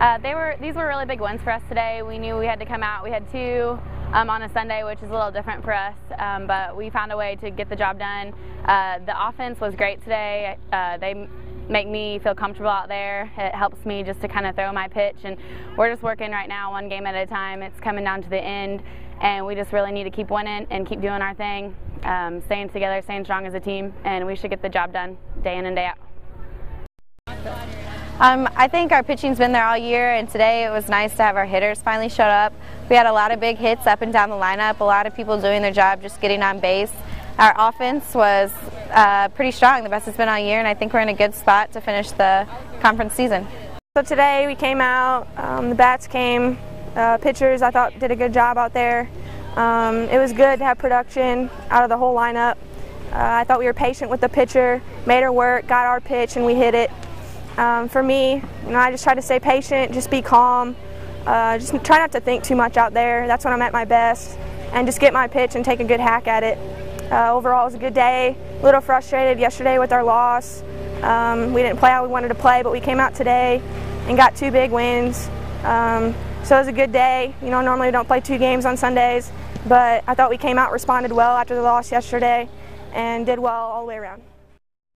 Uh, they were these were really big wins for us today. We knew we had to come out. We had two um, on a Sunday, which is a little different for us, um, but we found a way to get the job done. Uh, the offense was great today. Uh, they make me feel comfortable out there. It helps me just to kind of throw my pitch, and we're just working right now, one game at a time. It's coming down to the end, and we just really need to keep winning and keep doing our thing, um, staying together, staying strong as a team, and we should get the job done day in and day out. Um, I think our pitching's been there all year, and today it was nice to have our hitters finally show up. We had a lot of big hits up and down the lineup, a lot of people doing their job, just getting on base. Our offense was uh, pretty strong, the best it's been all year, and I think we're in a good spot to finish the conference season. So today we came out, um, the bats came, uh, pitchers I thought did a good job out there. Um, it was good to have production out of the whole lineup. Uh, I thought we were patient with the pitcher, made her work, got our pitch, and we hit it. Um, for me, you know, I just try to stay patient, just be calm, uh, just try not to think too much out there. That's when I'm at my best, and just get my pitch and take a good hack at it. Uh, overall, it was a good day. A little frustrated yesterday with our loss. Um, we didn't play how we wanted to play, but we came out today and got two big wins. Um, so it was a good day. You know, normally we don't play two games on Sundays, but I thought we came out, responded well after the loss yesterday, and did well all the way around.